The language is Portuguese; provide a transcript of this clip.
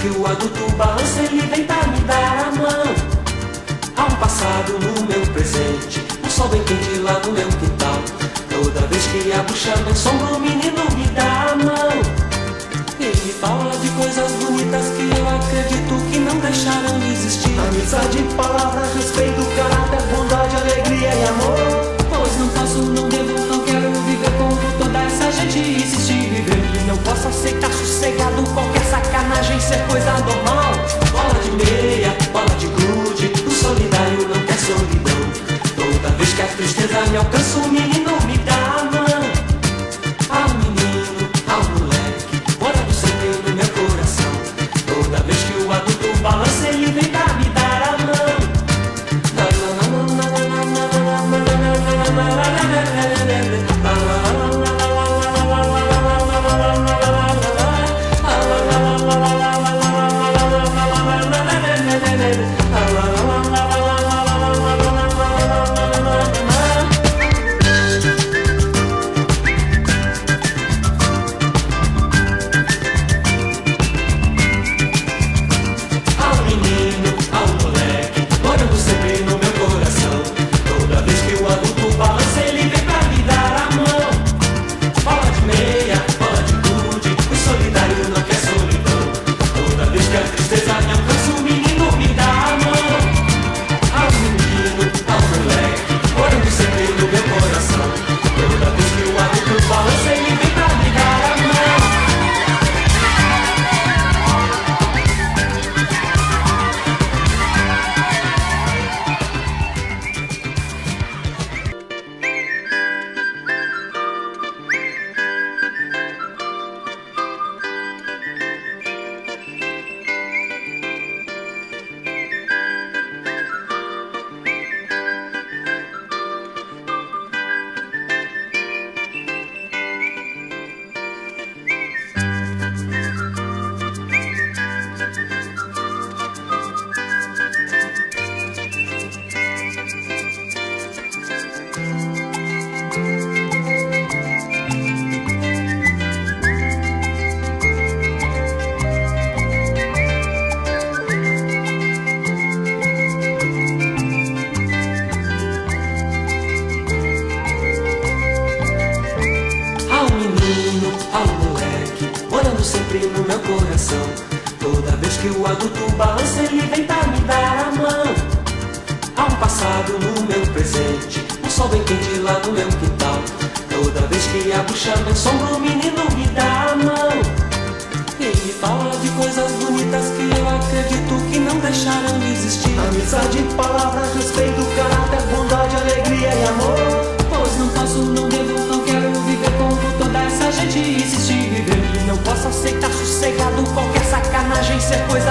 que o adulto balança, ele vem pra me dar a mão. Há um passado no meu presente, um sol bem quente lá no meu quintal. Toda vez que a bucha me assombra, o menino ao moleque, morando sempre no meu coração. Toda vez que o adulto balança, ele vem pra me dar a mão. Há um passado no meu presente, o sol bem quente lá no meu quintal. Toda vez que a bucha me sombra, o menino me dá a mão. Ele fala de coisas bonitas que eu acredito que não deixaram de existir. Amizade, palavras, respeito, caráter, posso aceitar sossegado qualquer sacanagem ser coisa.